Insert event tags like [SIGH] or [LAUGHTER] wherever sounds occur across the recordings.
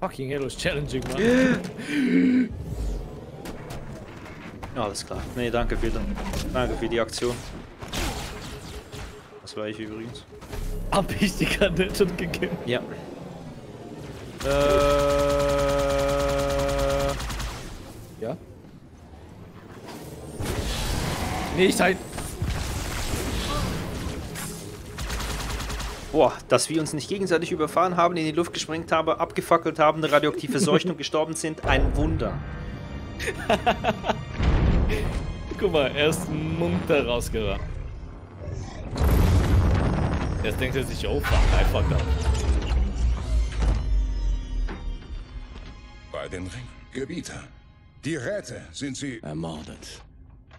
Fucking hell, ist challenging, man. Alles klar. Nee, danke für, danke für die Aktion. Das war ich übrigens. Hab ich die schon gegeben? Ja. Äh, Ja? Nicht halt. Boah, dass wir uns nicht gegenseitig überfahren haben, in die Luft gesprengt haben, abgefackelt haben, eine radioaktive Seuchtung [LAUGHS] gestorben sind, ein Wunder. [LAUGHS] Guck mal, er ist munter rausgerannt. Jetzt denkt er sich, oh fuck, I fucked up. Bei den Ring. Gebieter. Die Räte sind sie. Ermordet.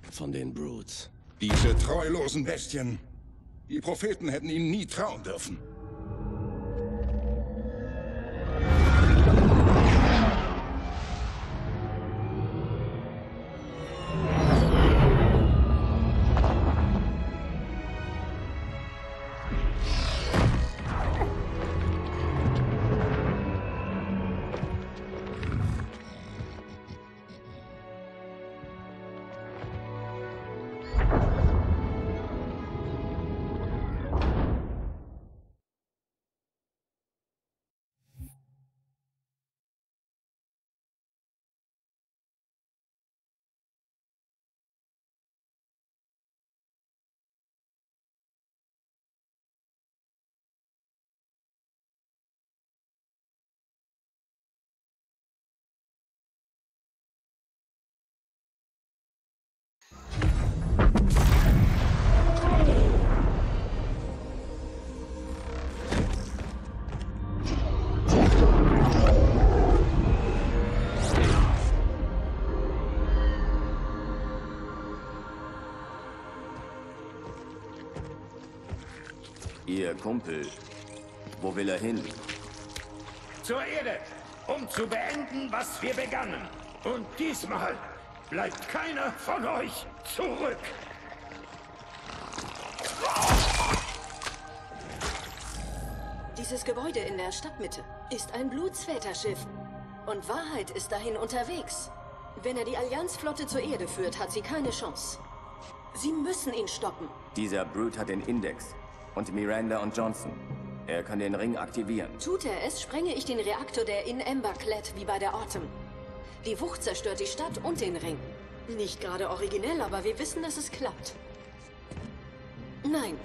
Von den Brutes. Diese treulosen Bestien. Die Propheten hätten ihnen nie trauen dürfen. Ihr Kumpel. Wo will er hin? Zur Erde, um zu beenden, was wir begannen. Und diesmal bleibt keiner von euch zurück. Dieses Gebäude in der Stadtmitte ist ein Blutsväterschiff. Und Wahrheit ist dahin unterwegs. Wenn er die Allianzflotte zur Erde führt, hat sie keine Chance. Sie müssen ihn stoppen. Dieser Brute hat den Index. Und Miranda und Johnson. Er kann den Ring aktivieren. Tut er es, sprenge ich den Reaktor der in Emberclad wie bei der Autumn. Die Wucht zerstört die Stadt und den Ring. Nicht gerade originell, aber wir wissen, dass es klappt. Nein,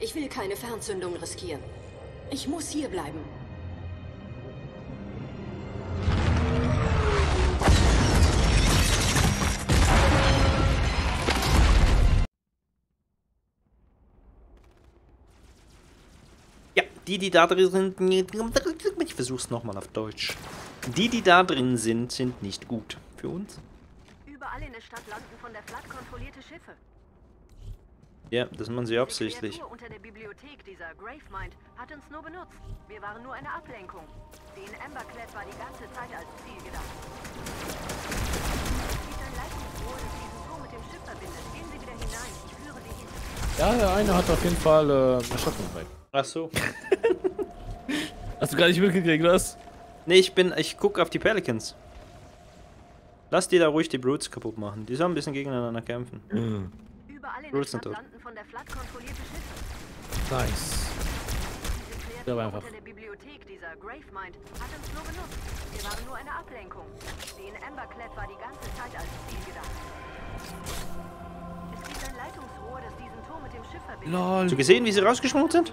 ich will keine Fernzündung riskieren. Ich muss hier bleiben. Die, die da drin sind. Ich versuch's nochmal auf Deutsch. Die, die da drin sind, sind nicht gut für uns. Überall in der Stadt landen von der Flood kontrollierte Schiffe. Ja, das machen sie Die absichtlich. Kreatur unter der Bibliothek, dieser Gravemind, hat uns nur benutzt. Wir waren nur eine Ablenkung. Die in Emberclad war die ganze Zeit als Ziel gedacht. Es gibt ein Leitungsrohr, das diesen Turm mit dem Schiff verbindet. Gehen Sie wieder hinein. Ich führe Sie hin. Ja, der eine hat auf jeden Fall äh, eine Shotgun dabei. Ach so. [LAUGHS] Hast du gar nicht mitgekriegt, was? Nee, ich bin. Ich guck auf die Pelicans. Lass die da ruhig die Brutes kaputt machen. Die sollen ein bisschen gegeneinander kämpfen. Überall in der Rules sind tot. landen von der Flood kontrollierte Schiffe. Nice. Der war einfach. unter der Bibliothek, dieser Gravemind, hat uns nur benutzt. Wir waren nur eine Ablenkung. Die in Emberclad war die ganze Zeit als Ziel gedacht. Es gibt ein Leitungsrohr, das diesen Turm mit dem Schiff verbindet. Lol. Hast du gesehen, wie sie rausgeschmuggelt sind?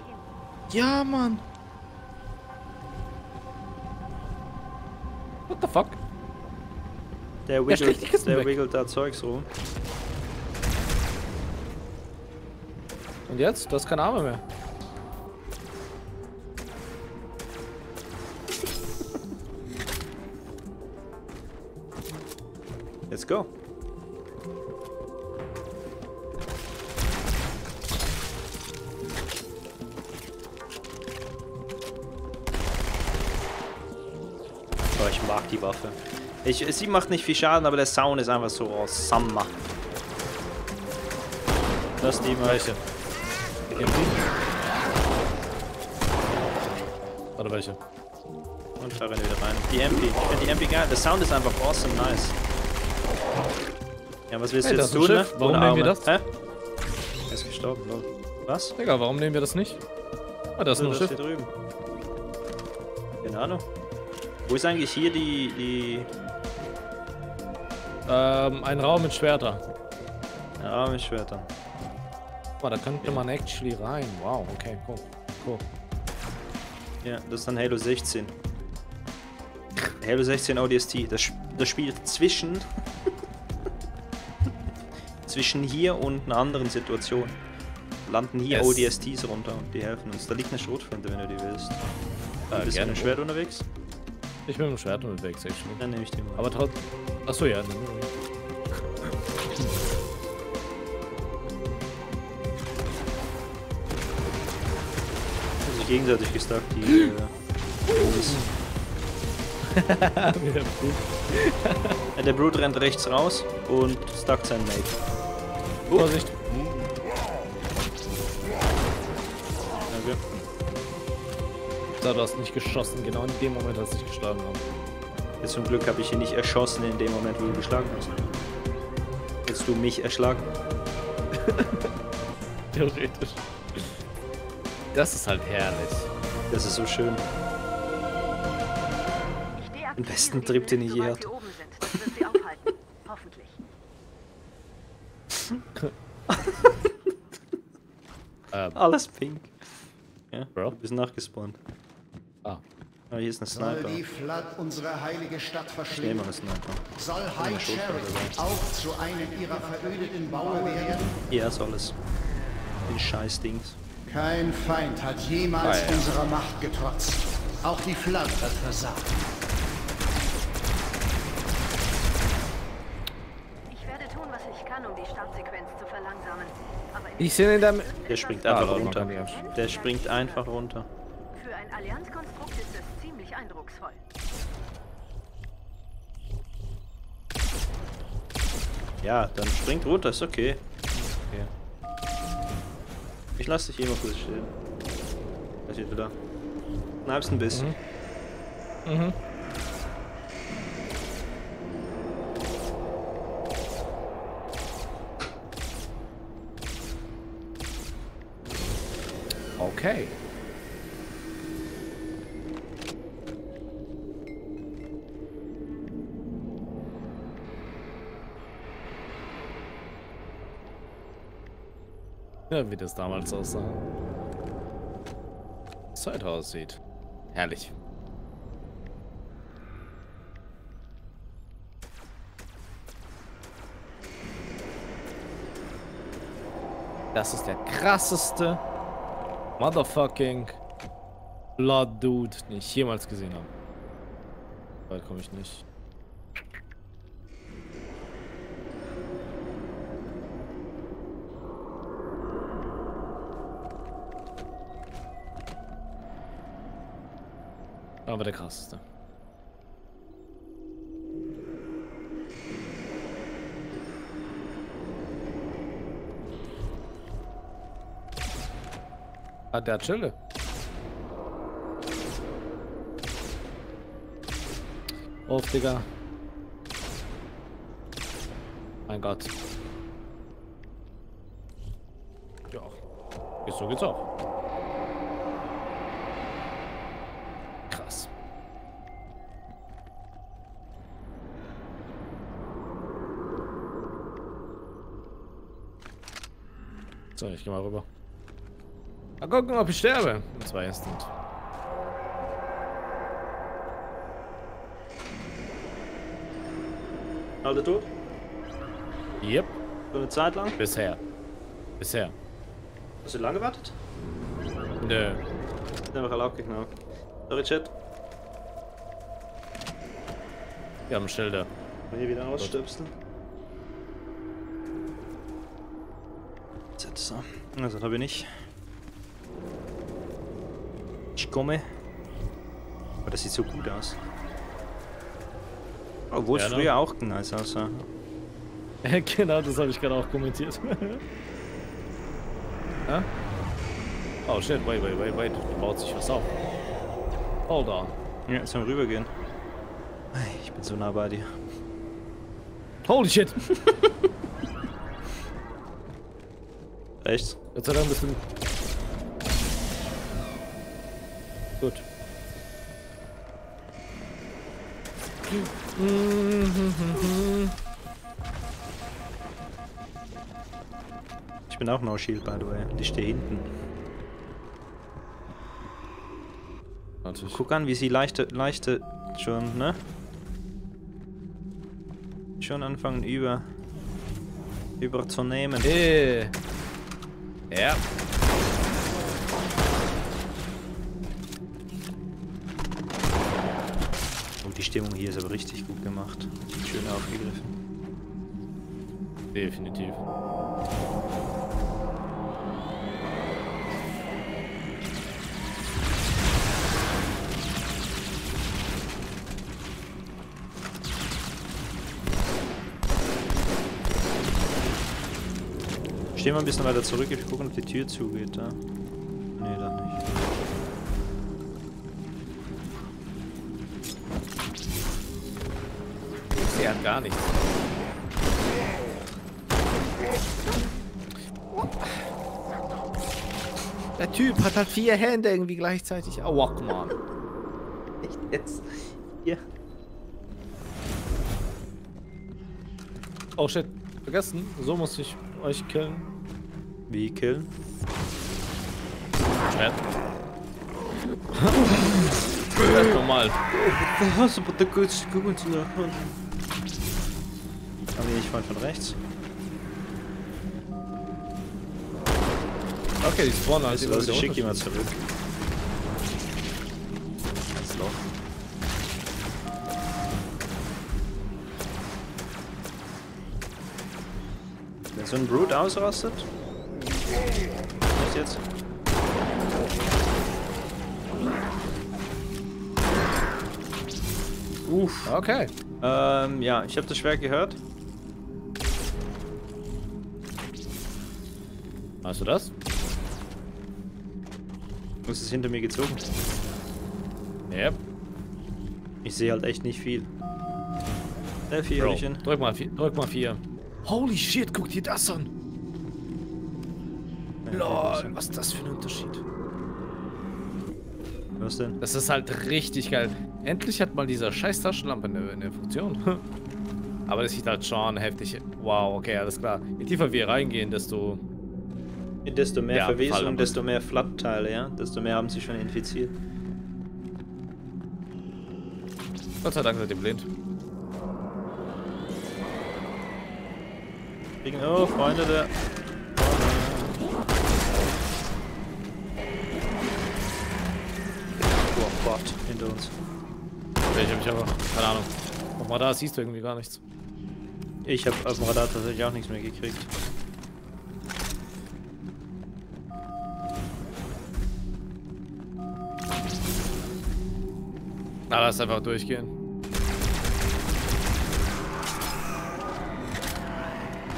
Ja, Mann. What the fuck? Der wiggelt, der weg. wiggelt da Zeugs rum. Und jetzt? Du hast keine Arme mehr. Let's go. Die Waffe. Ich, sie macht nicht viel Schaden, aber der Sound ist einfach so oh, Summer. Das die mal. Welche? Oder welche? Und da rennen wieder rein. Die MP. Ich finde die MP geil. Der Sound ist einfach awesome nice. Ja, was willst du Hey, jetzt ist ein tun, ne? Warum Ohne nehmen wir das? Hä? Er ist gestorben, lol. Was? Digga, warum nehmen wir das nicht? Ah, da ist So, ein Schiff. hier drüben. Keine Ahnung. Wo ist eigentlich hier die, die Ähm, ein Raum mit Schwerter. ja, mit Schwertern? Oh, da könnte man actually rein. Wow, okay, cool. Cool. Ja, das ist dann Halo 16. Halo 16 ODST. Das, das spielt zwischen. [LAUGHS] zwischen hier und einer anderen Situation. Landen hier Es- ODSTs runter und die helfen uns. Da liegt eine Schrotflinte, wenn du die willst. Äh, Bist du mit gerne. dem Schwert unterwegs? Ich bin mit dem Schwert unterwegs, actually. Dann nehme ich die mal. Aber trotzdem. Achso, ja. dann- Also gegenseitig gestackt, die. Äh. [LAUGHS] Ja, der Brute rennt rechts raus und stackt seinen Mate. Vorsicht. Okay. So, du hast nicht geschossen, genau in dem Moment, als ich geschlagen habe. Jetzt zum Glück habe ich ihn nicht erschossen in dem Moment, wo du geschlagen hast. Hättest du mich erschlagen? [LAUGHS] Theoretisch. Das ist halt herrlich. Das ist so schön. Den besten Trip, den. Ähm, Alles pink. Ja, Bro. du bist nachgespawnt. Ah. Ah, hier ist ein Soll Sniper. die Flood unsere heilige Stadt Ich nehme verschlingen? mal einen Sniper. Soll High Sheriff auch zu einem ihrer verödeten Baue werden? Ja, soll es. Den scheiß Dings. Kein Feind hat jemals ja. unserer Macht getrotzt. Auch die Flood hat versagt. Ich werde tun, was ich kann, um die Startsequenz zu verlangsamen. Aber in Ich sehe in der. Der springt einfach runter. Der springt einfach runter. Ein Allianzkonstrukt ist es ziemlich eindrucksvoll. Ja, dann springt runter, ist okay. okay. Ich lasse dich hier mal kurz stehen. Da steht du da. Kneipst ein bisschen. Mhm. Okay. Ja, wie das damals aussah. Was heute aussieht. Herrlich. Das ist der krasseste Motherfucking Blood Dude, den ich jemals gesehen habe. Bald komme ich nicht. Aber der krasseste. Ah, der hat Schilde. Auf, Digga. Mein Gott. Ja. So geht's auch. So, ich geh mal rüber. Mal gucken, ob ich sterbe. Und zwar instant. Alle tot? Yep. So eine Zeit lang? Bisher. Bisher. Hast du lange gewartet? Nö. Ist einfach alle abgeknallt. Sorry, Chat. Wir haben Schilder. Mal hier wieder ausstöpseln. Jetzt so. Also, da bin ich. Ich komme. Aber das sieht so gut aus. Obwohl es Ja, ne? früher auch nice aussah. [LAUGHS] genau, das habe ich gerade auch kommentiert. [LAUGHS] ja? Oh shit, wait, wait, wait, wait. Da baut sich was auf. Hold on. Ja, sollen wir rübergehen? Ich bin so nah bei dir. Holy shit! [LAUGHS] Rechts? Gott sei Dank bist du... Gut. Ich bin auch No Shield, by the way. Und ich stehe hinten. Natürlich. Guck an, wie sie leichte, leichte schon, ne? Schon anfangen über überzunehmen. Äh. Ja. Oh, die Stimmung hier ist aber richtig gut gemacht. Schön aufgegriffen. Definitiv. Stehen wir ein bisschen weiter zurück, ich gucke, ob die Tür zugeht da. Nee, dann nicht. Der hat gar nichts. Der Typ hat halt vier Hände irgendwie gleichzeitig. Aua, come on. [LAUGHS] Echt jetzt? Hier. Oh shit. Vergessen. So muss ich euch killen. Wie killen? Schwert. Schwert normal. Was? Aber da geht's gut nach. Aber nee, ich wollte von rechts. Okay, die spawnen halt Also, also schick die mal zurück. Das Loch. Wenn so ein Brute ausrastet. Nicht jetzt? Uff. Okay. Ähm, ja, ich habe das Schwert gehört. Hast du das? Es ist hinter mir gezogen. Ja. Ich sehe halt echt nicht viel. Äh, Bro, Vierchen. drück mal, vier, drück mal vier. Holy shit, guck dir das an. Lol, was ist das für ein Unterschied? Was denn? Das ist halt richtig geil. Endlich hat mal dieser scheiß Taschenlampe eine, eine Funktion. [LAUGHS] Aber das sieht halt schon heftig. Wow, okay, alles klar. Je tiefer wir reingehen, desto... Desto mehr Ja, Verwesung, desto mehr Flattteile, ja? Desto mehr haben sie schon infiziert. Gott sei Dank seid ihr blind. Oh, Freunde der. Uns. Ich hab mich aber... Keine Ahnung. Nochmal da siehst du irgendwie gar nichts. Ich habe auf dem Radar tatsächlich auch nichts mehr gekriegt. Na, lass einfach durchgehen.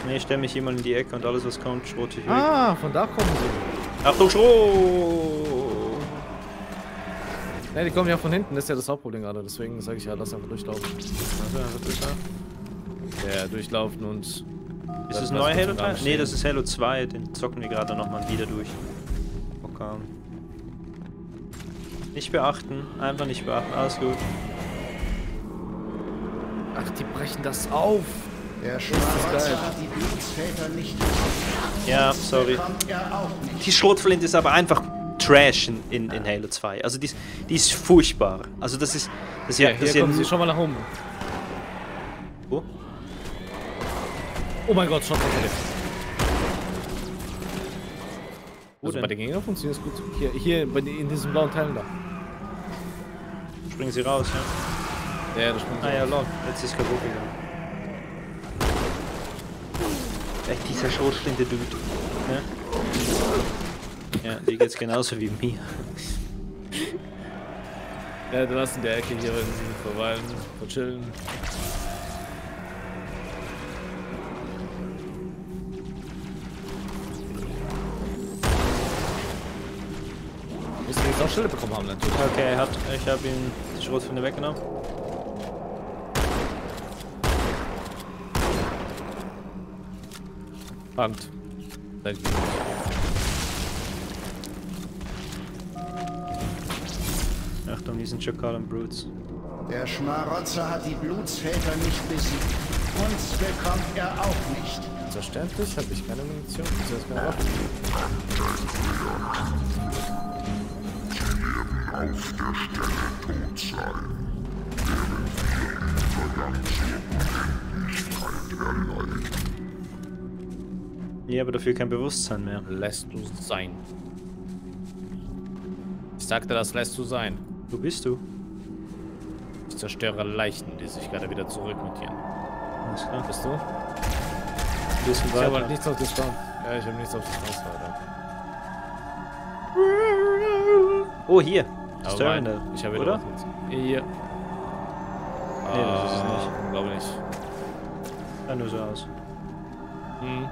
Nee, ich stelle mich jemand in die Ecke und alles was kommt, schrote ich weg. Ah, von da kommen sie. Achtung, Schrot! Ne, die kommen ja von hinten. Das ist ja das Hauptproblem gerade. Deswegen sage ich ja, lass einfach durchlaufen. Also, einfach durchlaufen. Ja, durchlaufen und... Ist Lass- das lass neuer kurz Halo im Rahmen 3? Nee, stehen. das ist Halo 2, den zocken wir gerade nochmal wieder durch. Okay. Nicht beachten, einfach nicht beachten, alles gut. Ach, die brechen das auf. Nicht Ja, sorry. Die Schrotflinte ist aber einfach Trash in, in, in Halo 2. Also die ist, die ist furchtbar. Also das ist... Das ja... Ja, Das hier kommen sie schon mal nach oben. Wo? Oh mein Gott, schon verkehrt. Wo Also denn? bei den Gegnern funktioniert es gut. Hier, hier in diesen blauen Teilen da. Springen sie raus, ja? Ja, das springt Ah ja, lol. Jetzt ist kaputt gegangen. Echt dieser Schrotflinte-Dude. Ja? Ja, die geht's genauso wie mir. Ja, du hast in der Ecke hier irgendwie verweilen, verchillen. Müssen wir jetzt auch Stelle bekommen haben natürlich. Okay, er hat, ich habe ihm die Schrotflinte weggenommen. Spannend. Danke. Achtung, die sind Chakal und Brutes. Der Schmarotzer hat die Blutsväter nicht besiegt. Uns bekommt er auch nicht. Verständlich, habe ich keine Munition. Wieso ist meine Waffe? Ja, aber dafür kein Bewusstsein mehr. Lässt du sein. Ich sagte, das lässt du sein. Wo bist du? Ich zerstöre Leichen, die sich gerade wieder zurückmutieren. Alles klar. Bist du? Ein bisschen Ich habe weiter. halt nichts auf Distanz. Ja, ich habe nichts auf Distanz weiter. Oh, hier. Das Aber Terminal. mein- Ich habe wieder oder? Hier. Nee, das ist es Ah, nicht. Glaube nicht. Sah nur so aus. Hm.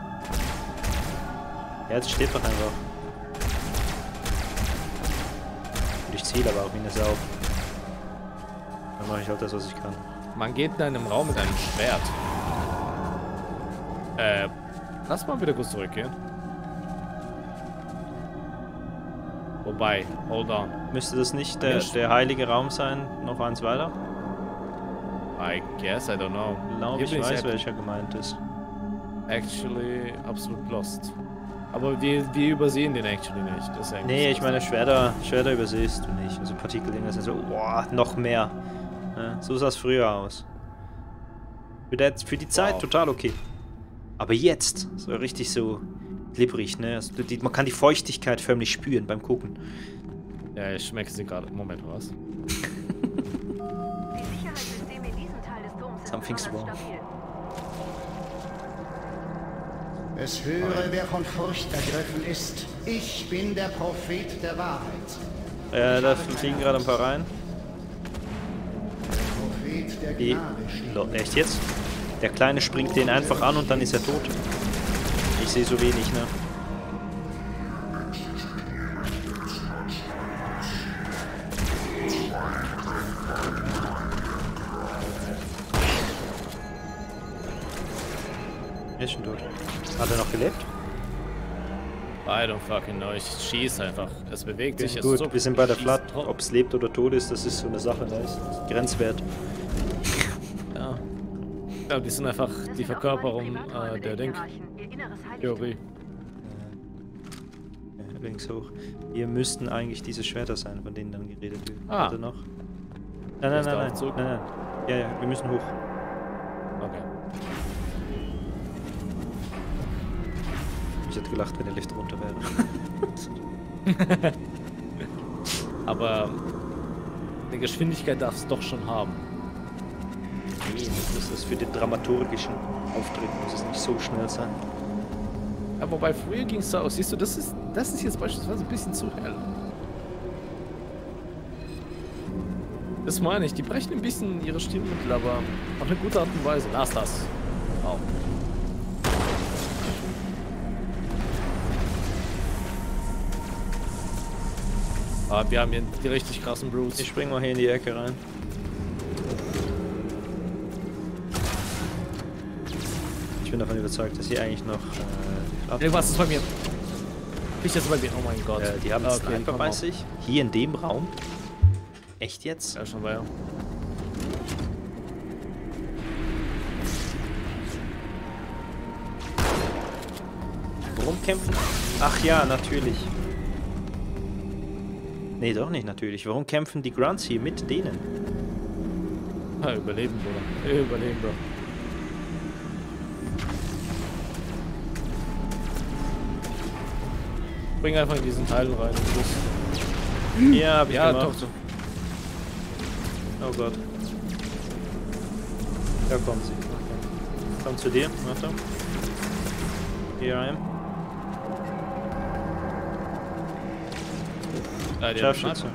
Ja, jetzt steht doch einfach. Ziele aber auch eine Sau. Dann mache ich halt das, was ich kann. Man geht in einem Raum mit einem Schwert. Äh, lass mal wieder kurz zurückgehen. Wobei, hold on. Müsste das nicht der, der heilige Raum sein? Noch eins weiter? I guess, I don't know. Ich glaube, ich weiß, welcher gemeint ist. Actually, absolut lost. Aber wir, wir übersehen den actually nicht. Das ist eigentlich Nee, ich meine, Schwerter, Schwerter übersehst du nicht. Also Partikeldinger sind so, boah, noch mehr. Ja, so sah es früher aus. Für, der, für die Zeit Wow. total okay. Aber jetzt, so richtig so glibberig, ne? Also, die, man kann die Feuchtigkeit förmlich spüren beim Gucken. Ja, ich schmecke sie gerade. Moment, was? Die Sicherheitssysteme in diesem Teil des Turms sind Something's wrong. stabil. Es höre, wer von Furcht ergriffen ist. Ich bin der Prophet der Wahrheit. Äh, da fliegen gerade ein paar rein. Prophet der. Gnade Echt jetzt? Der Kleine springt den einfach an und dann ist er tot. Ich sehe so wenig, ne? Ist schon tot. Hat er noch gelebt? I don't fucking know. Ich schieße einfach. Es bewegt sich. es Gut, so wir sind bei der Flat. Ob es lebt oder tot ist, das ist so eine Sache, ne? Ist Grenzwert. Ja. Ja, die sind einfach die Verkörperung äh, der Heiligtum. Theorie. Ja, links hoch. Hier müssten eigentlich diese Schwerter sein, von denen dann geredet wird. Ah. Warte noch. Nein, nein, da nein, nein, nein, nein. Ja, ja, wir müssen hoch. Hätte gelacht, wenn der Lift runter wäre. [LAUGHS] Aber eine Geschwindigkeit darf es doch schon haben. Nee, das ist für den dramaturgischen Auftritt muss es nicht so schnell sein. Ja, wobei früher ging es so aus. Siehst du, das ist, das ist jetzt beispielsweise ein bisschen zu hell. Das meine ich. Die brechen ein bisschen ihre Stilmittel, aber auf eine gute Art und Weise. Lass das. Wow. Aber Ah, wir haben hier die richtig krassen Brutes. Ich spring mal hier in die Ecke rein. Ich bin davon überzeugt, dass hier eigentlich noch äh, Irgendwas ist bei mir. Ich jetzt bei mir. Oh mein Gott. äh, die haben Ah, einen Sniper bei sich. Hier in dem Raum. Echt jetzt? Ja, schon bei ja. Warum kämpfen? Ach ja, natürlich. Nee, doch nicht natürlich. Warum kämpfen die Grunts hier mit denen? Ja, überleben, Bruder. Überleben, Bro. Bring einfach in diesen Teilen rein. Ja, hab ich Ja, gemacht. doch so. Oh Gott. Da kommt sie. Kommt zu dir. Warte. Hier rein. Ja, die haben Scharfschütze.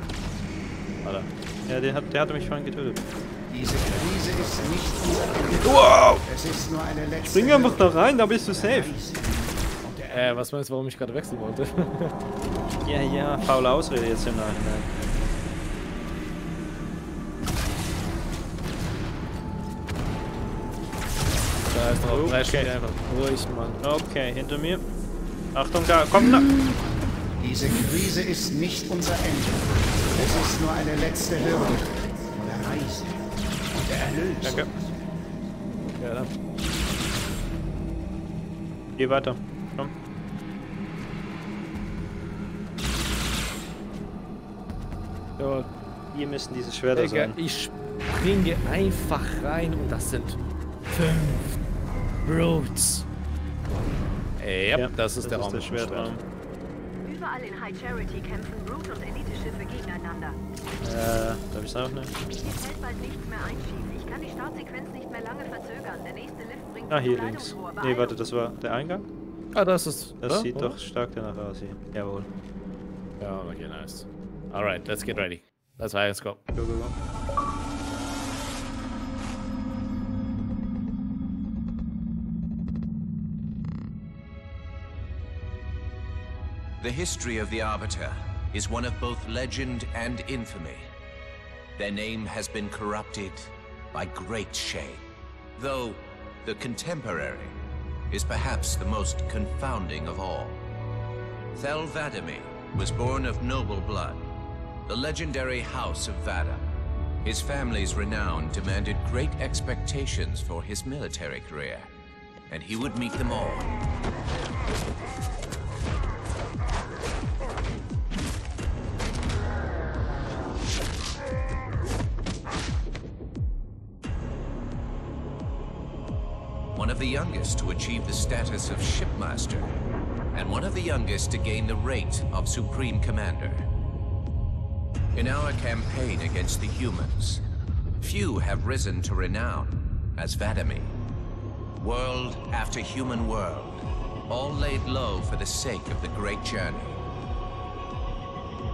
Alter. Ja, der, hat, der hatte mich vorhin getötet. Diese Krise ist nicht unangenehm. Wow! Es ist nur eine letzte Spring einfach da rein, da bist du safe. Der Äh, was meinst du, warum ich gerade wechseln wollte? [LAUGHS] Ja, ja, faule Ausrede jetzt im Nachhinein. Scheiß drauf, Okay. einfach ruhig, Mann. Okay, hinter mir. Achtung, da, komm da! Diese Krise ist nicht unser Ende. Es ist nur eine letzte Hürde. Der Reise. Der Erlösung. Danke. Ja, dann. Geh weiter. Komm. Ja, Hier müssen diese Schwerter Digga, sein. ich springe einfach rein und das sind fünf Brutes. Äh, ja, das ist der Raum. der mit dem Schwert. Überall in High Charity kämpfen Brute und Elite-Schiffe gegeneinander. Äh, darf ich's auch nicht? Mir fällt bald nichts mehr einschieben. Ich kann die Startsequenz nicht mehr lange verzögern. Der nächste Lift bringt Ah, hier links. Nee, warte, das war der Eingang? Ah, das ist. Das ja, sieht oder? doch stark danach aus hier. Jawohl. Ja, okay, nice. Alright, let's get ready. Let's fire, let's go. Go, go, go. The history of the Arbiter is one of both legend and infamy. Their name has been corrupted by great shame, though the contemporary is perhaps the most confounding of all. Thel Vadami was born of noble blood, the legendary House of Vada. His family's renown demanded great expectations for his military career, and he would meet them all. The youngest to achieve the status of shipmaster, and one of the youngest to gain the rate of supreme commander. In our campaign against the humans, few have risen to renown as Vadami. World after human world, all laid low for the sake of the great journey.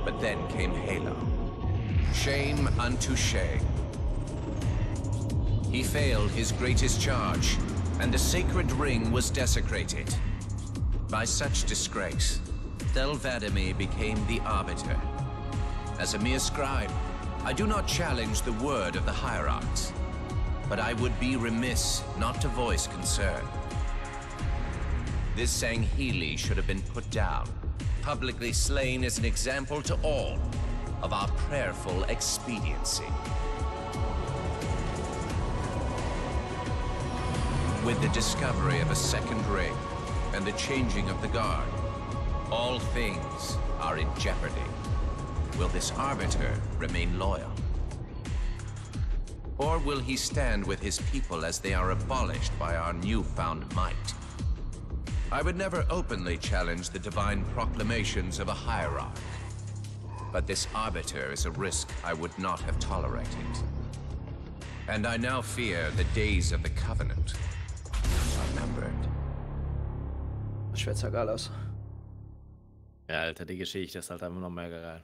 But then came Halo. Shame unto shame. He failed his greatest charge, and the sacred ring was desecrated. By such disgrace, Vadami became the Arbiter. As a mere scribe, I do not challenge the word of the Hierarchs, but I would be remiss not to voice concern. This Sangheili should have been put down, publicly slain as an example to all of our prayerful expediency. With the discovery of a second ring and the changing of the guard, all things are in jeopardy. Will this arbiter remain loyal? Or will he stand with his people as they are abolished by our newfound might? I would never openly challenge the divine proclamations of a hierarch. But this arbiter is a risk I would not have tolerated. And I now fear the days of the Covenant sah geil aus. Ja, Alter, die Geschichte ist halt einfach noch mega geil.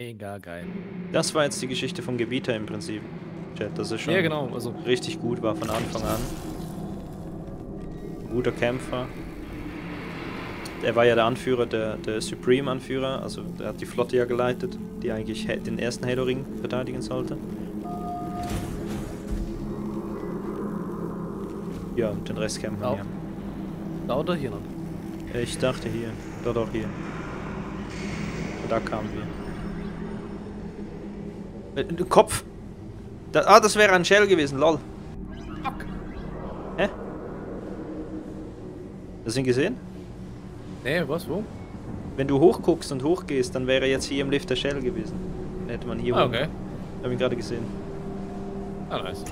Mega geil. Das war jetzt die Geschichte vom Gebieter im Prinzip. Chat, das ist schon Ja, genau, also. richtig gut war von Anfang an. Guter Kämpfer. Er war ja der Anführer, der, der Supreme-Anführer, also der hat die Flotte ja geleitet, die eigentlich den ersten Halo-Ring verteidigen sollte. Ja, und den Rest kämpfen wir. Auch. Da oder hier noch? Ich dachte hier, dort auch hier. Da kamen wir. Äh, Kopf! Da, ah, das wäre ein Shell gewesen, lol. Hä? Hast du ihn gesehen? Nee, was, wo? Wenn du hochguckst und hochgehst, dann wäre jetzt hier im Lift der Shell gewesen. Dann hätte man hier Ah, oben- okay. Hab ihn gerade gesehen. Ah, nice.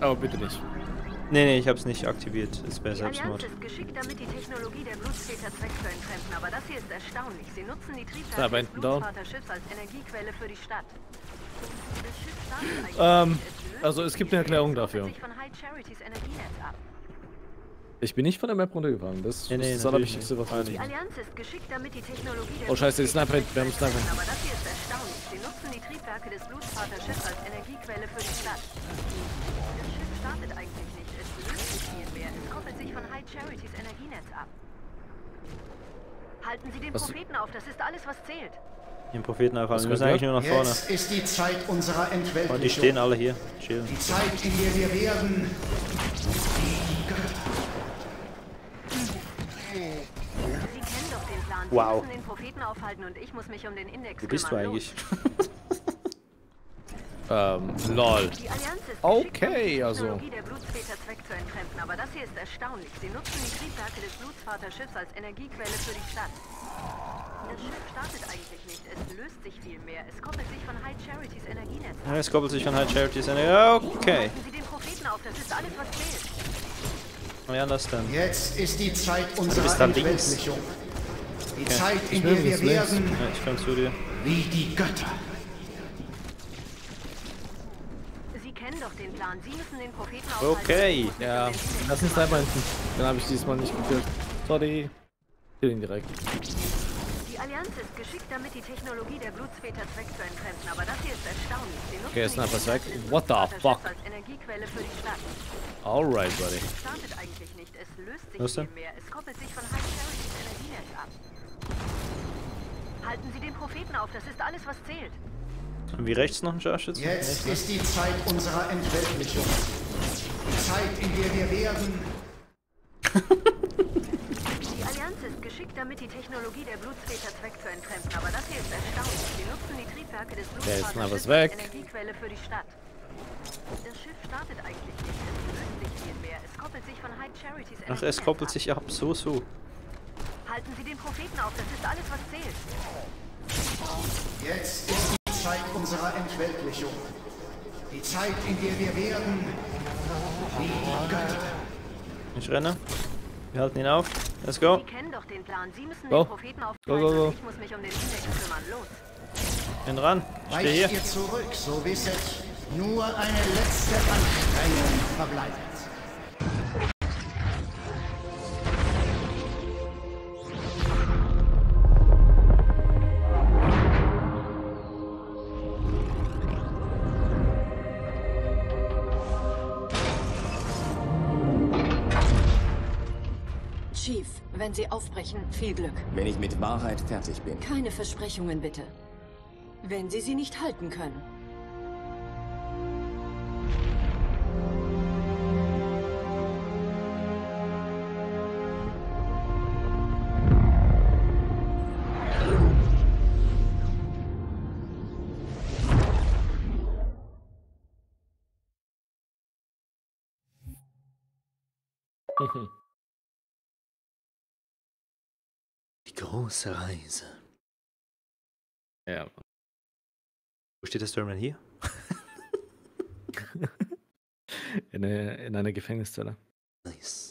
Aber bitte nicht. Nee, nee, ich hab's nicht aktiviert. Es wäre Die Allianz Selbstmord. ist geschickt damit, die Technologie der Blutsväter zweckvoll entfremden, aber das hier ist erstaunlich. Sie nutzen die bei des hinten down. Blutsvaterschiffs als Energiequelle für die Stadt. Das Schiff startet eigentlich Ähm, also es gibt eine Erklärung dafür. Ich bin nicht von der Map runtergefahren. Das, Nee, nee, ist das Allerwichtigste, was wissen. Allianz ist geschickt damit, die Technologie der Oh, scheiße, die Sniper, wir haben Sniper. Aber das hier ist erstaunlich. Sie nutzen die Triebwerke des Blutsvaterschiffs als Energiequelle für die Stadt. Das Schiff startet eigentlich nicht. Es löst sich sich viel mehr. Es Charities Energienetz ab. Halten Sie den Was- Propheten auf, das ist alles, was zählt. Den Propheten aufhalten. Wir müssen eigentlich nur nach vorne. Jetzt ist die Zeit unserer Und die stehen alle hier. Chillen. Die Zeit, in der wir werden Sie kennen doch den Plan. Wow. Sie müssen den Propheten aufhalten und ich muss mich um den Index Wo bist du eigentlich? [LAUGHS] Ähm, lol. Okay, also. Technologie der Blutsväter Zweck zu entkrempten, aber das hier ist erstaunlich. Sie nutzen die Triebwerke des Blutsvaterschiffs als Energiequelle für die Stadt. Das Schiff startet eigentlich nicht, es löst sich viel mehr. Es koppelt sich von High Charities Energienetz ab. Ja, es koppelt sich an High Charities an. Ja, okay. Sie den Propheten auf, das ist alles, was zählt. Ja, das dann. Jetzt ist die Zeit unserer. Entweltlichung. Die Zeit, in der wir werden Ja, ich komm zu dir. wie die Götter. Sie kennen doch den Plan. Sie müssen den Propheten aufhalten. Okay. Ich muss mich Ja, um den Index lass uns mal hinten. Dann habe ich diesmal nicht gekillt. Sorry. Kill ihn direkt. Die Allianz ist geschickt damit, die Technologie der Blutsväter Zweck zu entkrempten, aber das hier ist erstaunlich. Sie nutzen Okay, ist die einfach weg. What the fuck? als Energiequelle für die Stadt. Alright, buddy. Startet eigentlich nicht, es löst sich Was viel mehr. Es koppelt sich von High Charities Energienetz ab. Halten Sie den Propheten auf, das ist alles, was zählt. Haben wir rechts noch einen Scharfschützen? Jetzt ist die Zeit unserer Entweltlichung. Die Zeit, in der wir werden Die Allianz ist geschickt damit, die Technologie der Blutsväter Zweck zu entkrempten, aber das hier ist erstaunlich. Sie nutzen die Triebwerke des weg. als Energiequelle für die Stadt. Das Schiff startet eigentlich nicht, es löst sich viel mehr. Es koppelt sich von High Charities Ach, es koppelt ab. sich ab. So, so. Halten Sie den Propheten auf, das ist alles, was zählt. Jetzt ist Zeit unserer Entweltlichung. Die Zeit, in der wir werden wie Götter. Ich renne. Wir halten ihn auf. Let's go. Sie kennen doch den Plan. Sie müssen Go. den Propheten Go, go, go. ich muss mich um den Index kümmern. Los. Bin ran. Ich stehe hier. ihr zurück, so wisset, nur eine letzte Anstrengung verbleibt. Chief, wenn Sie aufbrechen, viel Glück. Wenn ich mit Wahrheit fertig bin. Keine Versprechungen bitte. Wenn Sie sie nicht halten können. Die [LAUGHS] große Reise. Ja. Wo steht das Terminal hier? [LAUGHS] In, eine, in einer Gefängniszelle. Nice.